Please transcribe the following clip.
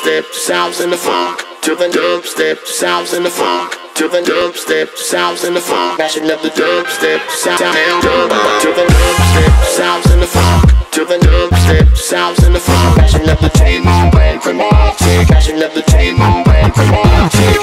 dubstep sounds in the funk. To the dubstep sounds in the funk. To the dubstep sounds in the funk. Mashing up the dubstep sound. To the dubstep sounds in the funk. To the dubstep sounds in the funk. Mashing up the table and chromatic. Mashing up the table and chromatic.